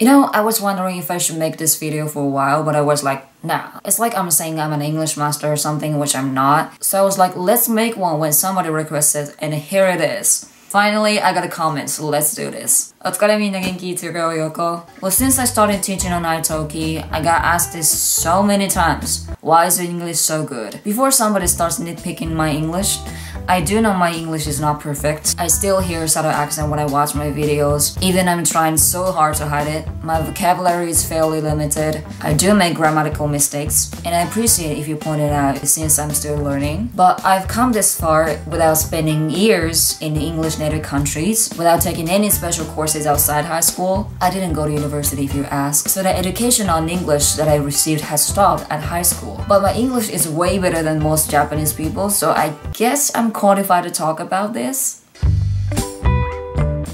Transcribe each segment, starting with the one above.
You know, I was wondering if I should make this video for a while, but I was like, nah. It's like I'm saying I'm an English master or something, which I'm not. So I was like, let's make one when somebody requested, and here it is. Finally, I got a comment, so let's do this. お疲れみんな元気 to go Yoko. Well, since I started teaching on Italki, I got asked this so many times. Why is your English so good? Before somebody starts nitpicking my English, I do know my English is not perfect. I still hear subtle accent when I watch my videos. Even I'm trying so hard to hide it. My vocabulary is fairly limited. I do make grammatical mistakes. And I appreciate if you point it out since I'm still learning. But I've come this far without spending years in English native countries, without taking any special courses outside high school. I didn't go to university if you ask. So the education on English that I received has stopped at high school. But my English is way better than most Japanese people, so I guess I'm qualified to talk about this.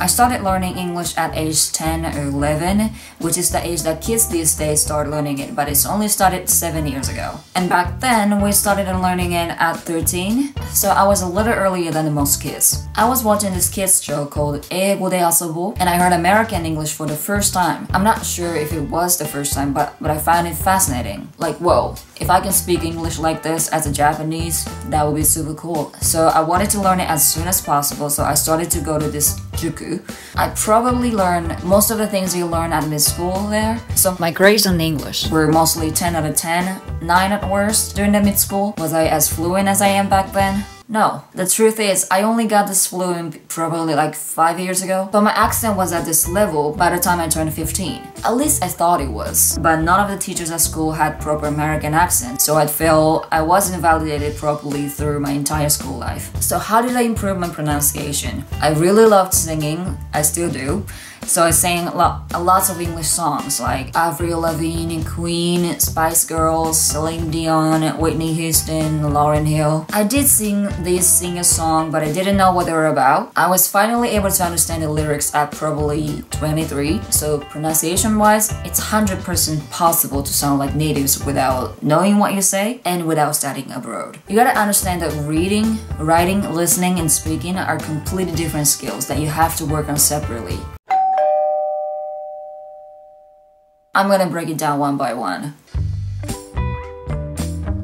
I started learning English at age 10 or 11, which is the age that kids these days start learning it, but it's only started 7 years ago. And back then, we started learning it at 13, so I was a little earlier than most kids. I was watching this kids show called Eigo de Asobo, and I heard American English for the first time. I'm not sure if it was the first time, but, but I found it fascinating. Like, whoa, if I can speak English like this as a Japanese, that would be super cool. So I wanted to learn it as soon as possible, so I started to go to this juku. I probably learned most of the things you learn at mid school there. So my grades on English were mostly 10 out of 10, 9 at worst during the mid school. Was I as fluent as I am back then? No. The truth is, I only got this fluent probably like 5 years ago, but my accent was at this level by the time I turned 15. At least I thought it was. But none of the teachers at school had proper American accent, so I'd feel I wasn't validated properly through my entire school life. So how did I improve my pronunciation? I really loved singing, I still do. So I sang a lot, lots of English songs like Avril Lavigne, and Queen, Spice Girls, Celine Dion, Whitney Houston, Lauryn Hill. I did sing this singer song, but I didn't know what they were about. I was finally able to understand the lyrics at probably 23, so pronunciation-wise, it's 100% possible to sound like natives without knowing what you say and without studying abroad. You gotta understand that reading, writing, listening, and speaking are completely different skills that you have to work on separately. I'm gonna break it down one by one.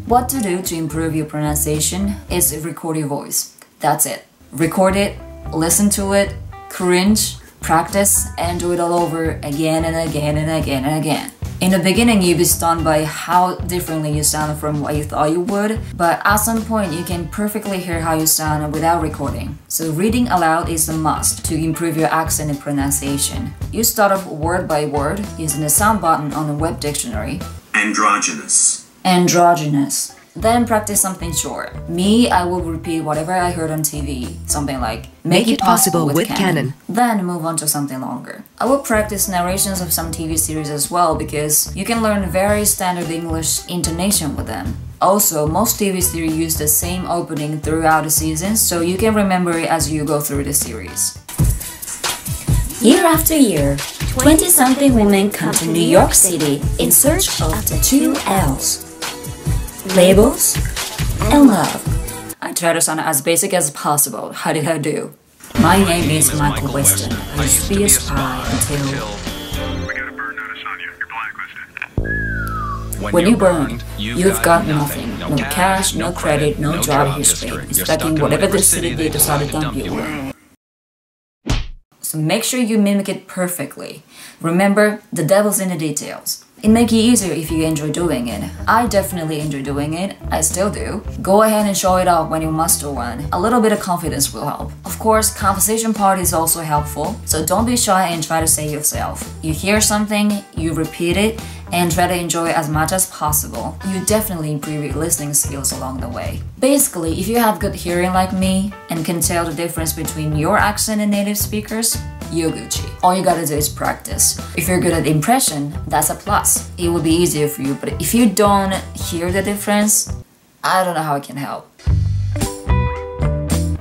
What to do to improve your pronunciation is record your voice. That's it. Record it, listen to it, cringe, practice, and do it all over again and again and again and again. In the beginning, you'll be stunned by how differently you sound from what you thought you would, but at some point, you can perfectly hear how you sound without recording. So reading aloud is a must to improve your accent and pronunciation. You start off word by word using the sound button on the web dictionary. Androgynous. Androgynous. Then practice something short. Me, I will repeat whatever I heard on TV. Something like, Make it possible with Canon. Then move on to something longer. I will practice narrations of some TV series as well because you can learn very standard English intonation with them. Also, most TV series use the same opening throughout the season, so you can remember it as you go through the series. Year after year, 20 something women come to New York City in search of the two L's labels and love. I try to sound as basic as possible. How did I do? My name is Michael Weston. I used to be a spy until. We got a burn notice on you. You're blacklisted. When you burned, you've got nothing. No cash, no credit, no job history. Expecting whatever the city they decided to dump you with. So make sure you mimic it perfectly. Remember, the devil's in the details. It makes it easier if you enjoy doing it. I definitely enjoy doing it, I still do. Go ahead and show it off when you muster one. A little bit of confidence will help. Of course, conversation part is also helpful, so don't be shy and try to say yourself. You hear something, you repeat it, and try to enjoy as much as possible. You definitely improve your listening skills along the way. Basically, if you have good hearing like me and can tell the difference between your accent and native speakers, you're All you gotta do is practice. If you're good at impression, that's a plus. It will be easier for you, but if you don't hear the difference, I don't know how it can help.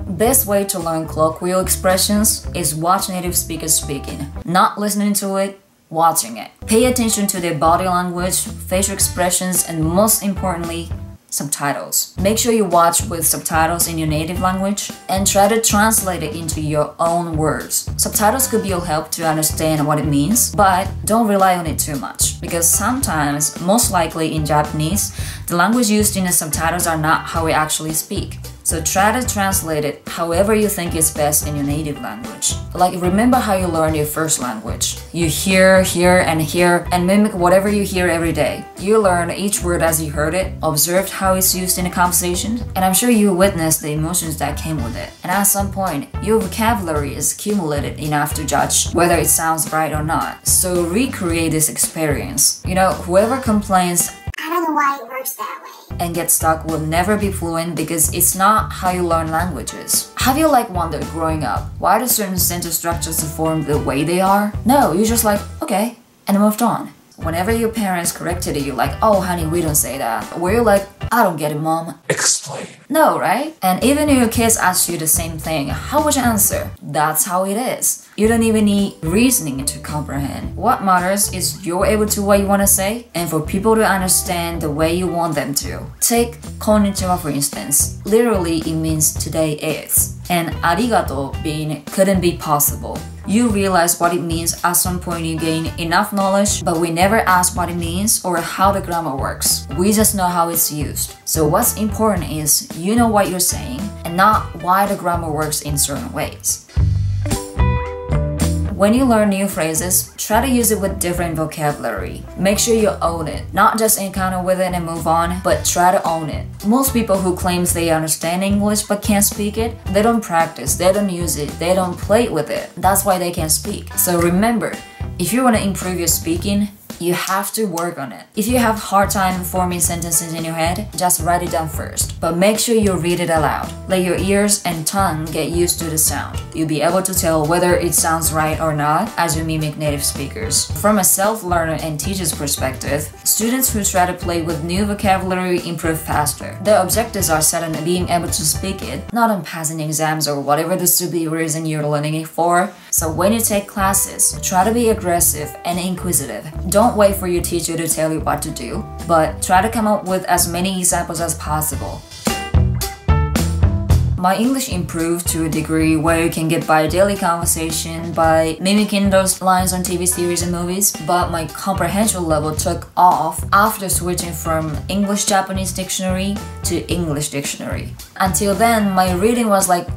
Best way to learn colloquial expressions is watch native speakers speaking, not listening to it, watching it. Pay attention to their body language, facial expressions, and most importantly, subtitles. Make sure you watch with subtitles in your native language and try to translate it into your own words. Subtitles could be a help to understand what it means, but don't rely on it too much because sometimes, most likely in Japanese, the language used in the subtitles are not how we actually speak. So try to translate it however you think is best in your native language. Like remember how you learned your first language. You hear, hear, and hear, and mimic whatever you hear every day. You learn each word as you heard it, observed how it's used in a conversation, and I'm sure you witnessed the emotions that came with it. And at some point, your vocabulary is accumulated enough to judge whether it sounds right or not. So recreate this experience. You know, whoever complains, I don't know why it works that way. And get stuck will never be fluent because it's not how you learn languages. Have you like wondered growing up why do certain sentence structures form the way they are? No, you're just like, okay, and moved on. Whenever your parents corrected you, like, oh honey, we don't say that. Were you like, I don't get it, mom? Explain. No, right? And even if your kids ask you the same thing, how would you answer? That's how it is. You don't even need reasoning to comprehend. What matters is you're able to what you want to say and for people to understand the way you want them to. Take konnichiwa for instance. Literally, it means today is. And arigato being couldn't be possible. You realize what it means at some point you gain enough knowledge, but we never ask what it means or how the grammar works. We just know how it's used. So what's important is you know what you're saying and not why the grammar works in certain ways. When you learn new phrases, try to use it with different vocabulary. Make sure you own it, not just encounter with it and move on, but try to own it. Most people who claims they understand English but can't speak it, they don't practice, they don't use it, they don't play with it. That's why they can't speak. So remember, if you want to improve your speaking, you have to work on it. If you have hard time forming sentences in your head, just write it down first. But make sure you read it aloud. Let your ears and tongue get used to the sound. You'll be able to tell whether it sounds right or not as you mimic native speakers. From a self-learner and teacher's perspective, students who try to play with new vocabulary improve faster. Their objectives are set on being able to speak it, not on passing exams or whatever the stupid reason you're learning it for. So when you take classes, try to be aggressive and inquisitive. Don't wait for your teacher to tell you what to do, but try to come up with as many examples as possible. My English improved to a degree where you can get by daily conversation by mimicking those lines on TV series and movies, but my comprehension level took off after switching from English Japanese dictionary to English dictionary. Until then, my reading was like.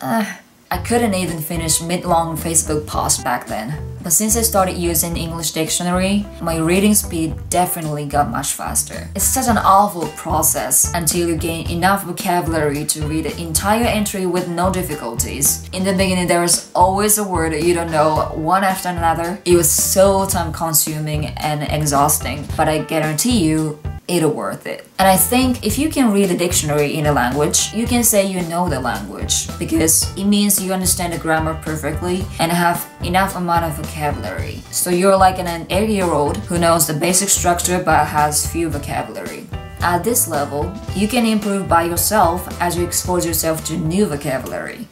Uh, I couldn't even finish mid-long Facebook posts back then. But since I started using English dictionary, my reading speed definitely got much faster. It's such an awful process until you gain enough vocabulary to read the entire entry with no difficulties. In the beginning, there was always a word you don't know one after another. It was so time consuming and exhausting, but I guarantee you, it'll worth it. And I think if you can read a dictionary in a language, you can say you know the language because it means you understand the grammar perfectly and have enough amount of vocabulary. So you're like an 8-year-old who knows the basic structure but has few vocabulary. At this level, you can improve by yourself as you expose yourself to new vocabulary.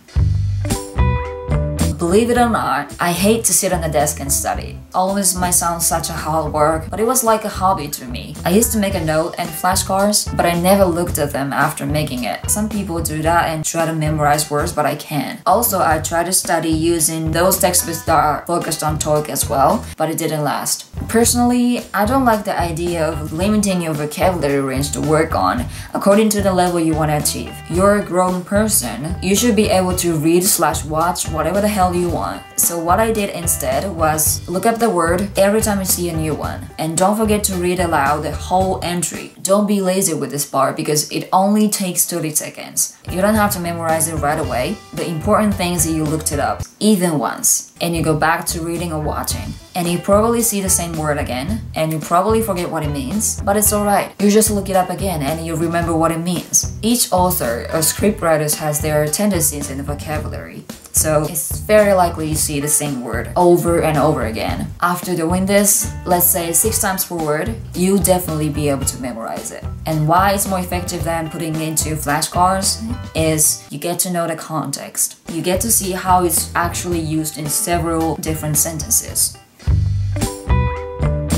Believe it or not, I hate to sit on the desk and study. Always might sound such a hard work, but it was like a hobby to me. I used to make a note and flashcards, but I never looked at them after making it. Some people do that and try to memorize words, but I can't. Also, I tried to study using those textbooks that are focused on TOEIC as well, but it didn't last. Personally, I don't like the idea of limiting your vocabulary range to work on according to the level you want to achieve. You're a grown person. You should be able to read slash watch whatever the hell you want. So what I did instead was look up the word every time you see a new one. And don't forget to read aloud the whole entry. Don't be lazy with this part because it only takes 30 seconds. You don't have to memorize it right away. The important thing is that you looked it up, even once, and you go back to reading or watching. And you probably see the same word again, and you probably forget what it means, but it's alright. You just look it up again and you remember what it means. Each author or scriptwriters has their tendencies in the vocabulary. So it's very likely you see the same word over and over again. After doing this, let's say six times per word, you'll definitely be able to memorize it. And why it's more effective than putting into flashcards is you get to know the context. You get to see how it's actually used in several different sentences.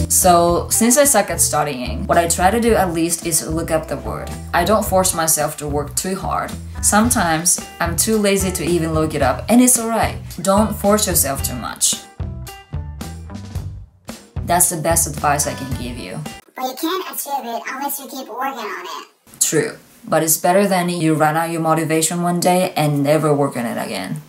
So, since I suck at studying, what I try to do at least is look up the word. I don't force myself to work too hard. Sometimes I'm too lazy to even look it up, and it's alright. Don't force yourself too much. That's the best advice I can give you. But you can't achieve it unless you keep working on it. True, but it's better than you run out your motivation one day and never work on it again.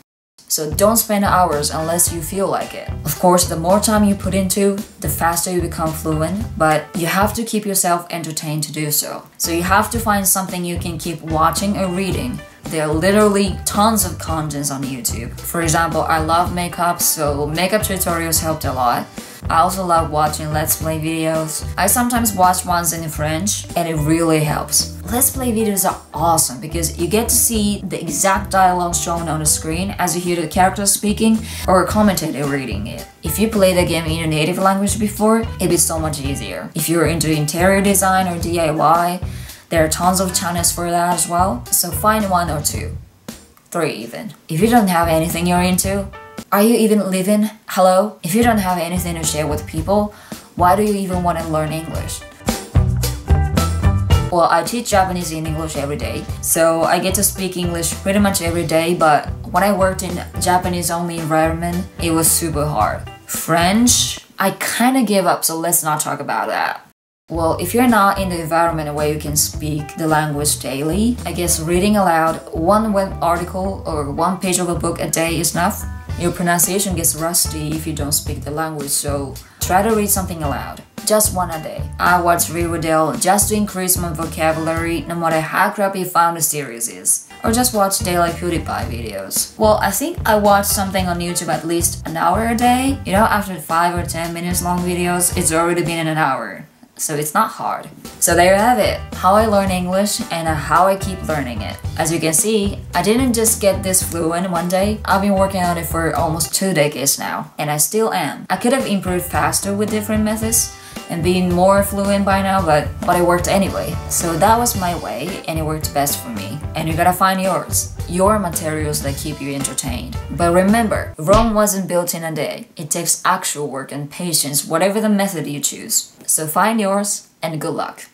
So don't spend hours unless you feel like it. Of course, the more time you put into, the faster you become fluent, but you have to keep yourself entertained to do so. So you have to find something you can keep watching or reading. There are literally tons of contents on YouTube. For example, I love makeup, so makeup tutorials helped a lot. I also love watching Let's Play videos. I sometimes watch ones in French and it really helps. Let's Play videos are awesome because you get to see the exact dialogue shown on the screen as you hear the character speaking or a commentator reading it. If you play the game in your native language before, it'd be so much easier. If you're into interior design or DIY, there are tons of channels for that as well, so find one or two. Three even. If you don't have anything you're into, are you even living? Hello? If you don't have anything to share with people, why do you even want to learn English? Well, I teach Japanese and English every day, so I get to speak English pretty much every day, but when I worked in Japanese only environment, it was super hard. French, I kind of gave up, so let's not talk about that. Well, if you're not in the environment where you can speak the language daily, I guess reading aloud one web article or one page of a book a day is enough. Your pronunciation gets rusty if you don't speak the language, so try to read something aloud. Just one a day. I watch Riverdale just to increase my vocabulary, no matter how crappy found the series is. Or just watch Daylight PewDiePie videos. Well, I think I watch something on YouTube at least an hour a day. You know, after 5 or 10 minutes long videos, it's already been an hour so it's not hard. So there you have it, how I learn English and how I keep learning it. As you can see, I didn't just get this fluent one day, I've been working on it for almost two decades now, and I still am. I could have improved faster with different methods, and being more fluent by now, but, but it worked anyway. So that was my way, and it worked best for me. And you gotta find yours. Your materials that keep you entertained. But remember, Rome wasn't built in a day. It takes actual work and patience, whatever the method you choose. So find yours, and good luck.